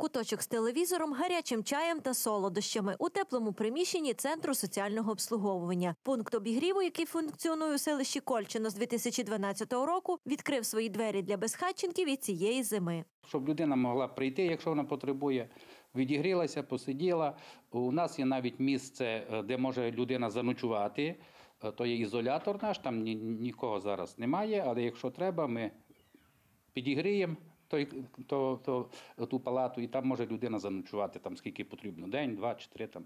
Куточок з телевізором, гарячим чаєм та солодощами у теплому приміщенні центру соціального обслуговування. Пункт обігріву, який функціонує у селищі Кольчино з 2012 року, відкрив свої двері для безхатченків і цієї зими. щоб людина могла прийти, якщо вона потребує, відігрілася, посиділа. У нас є навіть місце, е, де може людина заночувати. Е, То є ізолятор наш, там нікого зараз немає, але якщо треба, ми підігріємо той, то, то, ту палату, і там може людина заночувати там скільки потрібно. День, два чи три, там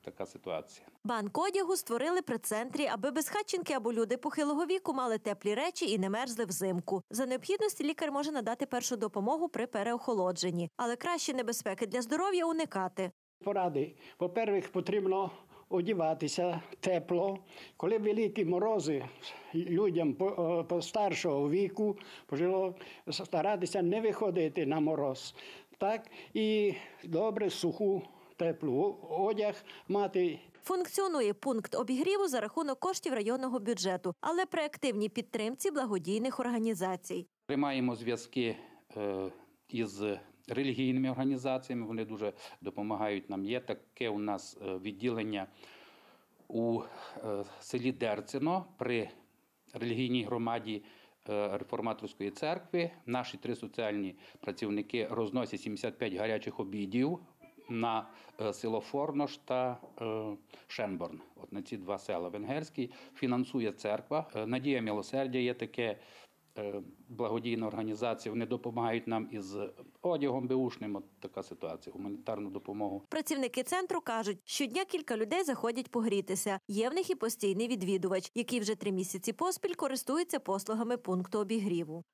така ситуація. Банк одягу створили при центрі, аби безхатченки або люди похилого віку мали теплі речі і не мерзли взимку. За необхідності лікар може надати першу допомогу при переохолодженні, але краще небезпеки для здоров'я уникати. Поради. По-перше, потрібно одіватися тепло. Коли великі морози людям по- е, постаршого віку, пожило старатися не виходити на мороз. Так? І добре суху теплу одяг мати Функціонує пункт обігріву за рахунок коштів районного бюджету, але при активній підтримці благодійних організацій. Тримаємо зв'язки е, із релігійними організаціями. Вони дуже допомагають нам. Є таке у нас е, відділення у е, селі Дерцино при релігійній громаді. е, Реформаторської церкви наші три соціальні працівники розносять 75 гарячих обідів на село Форнош та Шенборн. От на ці два села венгерські фінансує церква. Надія милосердя є таке благодійна організація. Вони допомагають нам із одягом беушним. От така ситуація, гуманітарну допомогу. Працівники центру кажуть, щодня кілька людей заходять погрітися. Є в них і постійний відвідувач, який вже три місяці поспіль користується послугами пункту обігріву.